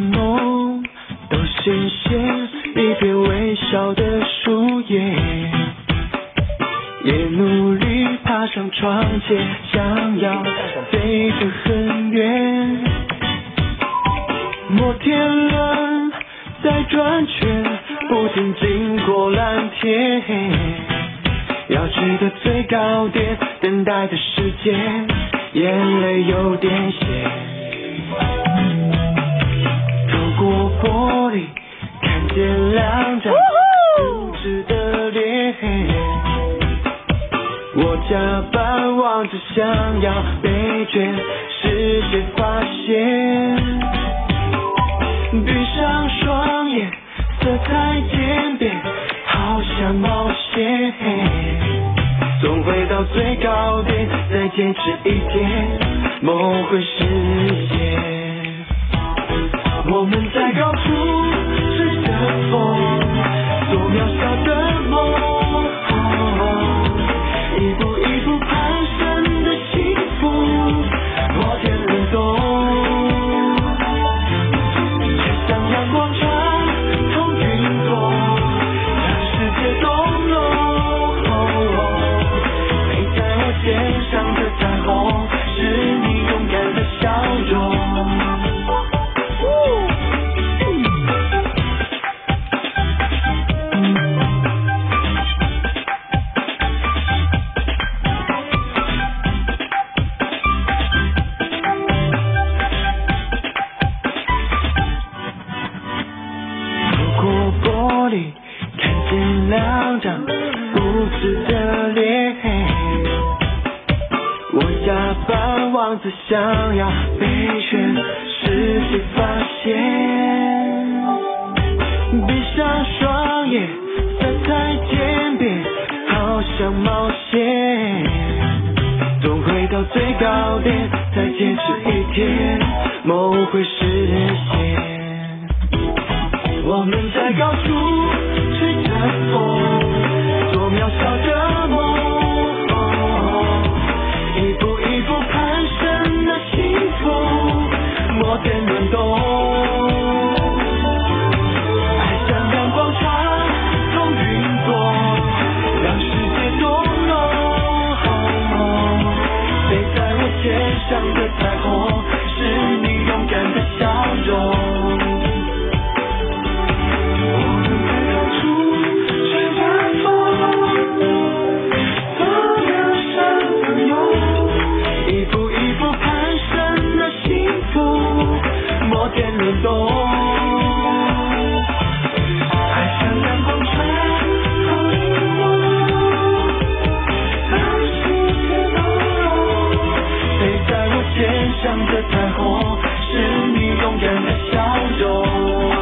梦都显现一片微笑的树叶，也努力爬上窗前，想要飞得很远。摩天轮在转圈，不停经过蓝天，要去的最高点，等待的时间，眼泪有点咸。我假扮王子，想要被全世界发现。闭上双眼，色彩渐变，好像冒险。总会到最高点，再坚持一天，梦会实现。我们在高处里看见两张无知的脸，我假扮王子，想要被全世界发现。闭上双眼，色彩渐变，好像冒险。总会到最高点，再坚持一天，梦会实现。我们在高处吹着风，做渺小的梦，一步一步攀升的幸福，摩天轮动，爱像阳光穿透云朵，让世界动容。飞在我肩上的彩虹，是你勇敢的笑容。变得懂爱像阳光穿透云朵让世界在我肩上的彩虹是你勇敢的笑容。